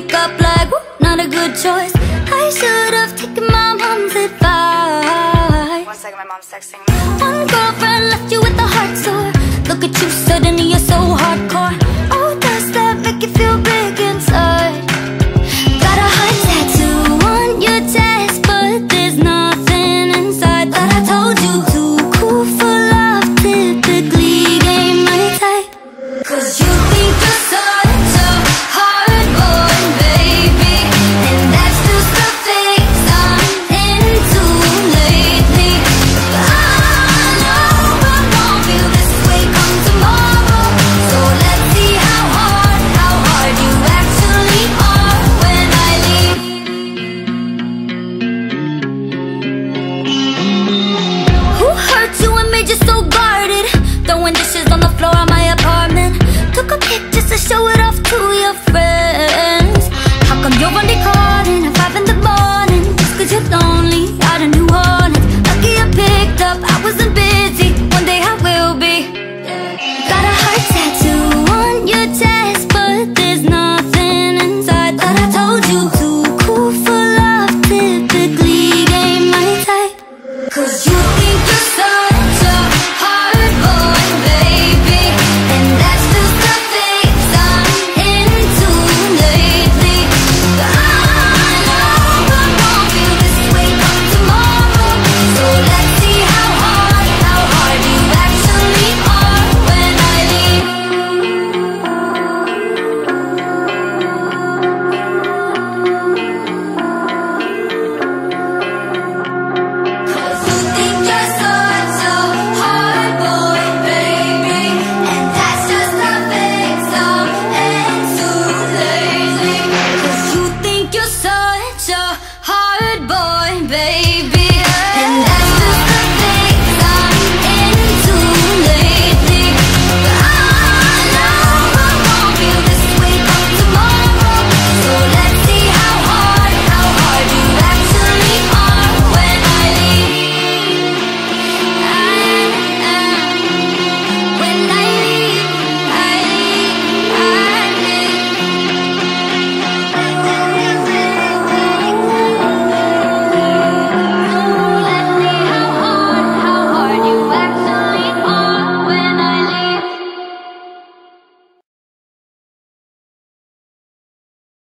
wake up like, whoop, not a good choice. I should've taken my mom's advice. One second, my mom's texting me. One girlfriend left you with a heart sore. Look at you, suddenly you're so hardcore show it off to your friends. How come you're on calling at 5 in the morning? Just cause you're lonely out in New Orleans Lucky I picked up, I wasn't busy. One day I will be. Got a heart tattoo on your chest But there's nothing inside. Thought I told you Too cool for love, typically ain't my type. Cause you